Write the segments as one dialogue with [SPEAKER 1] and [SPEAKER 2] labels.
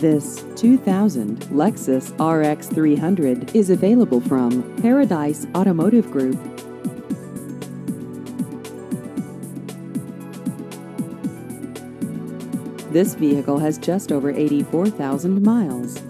[SPEAKER 1] This 2000 Lexus RX 300 is available from Paradise Automotive Group. This vehicle has just over 84,000 miles.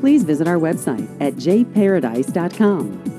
[SPEAKER 1] Please visit our website at jparadise.com.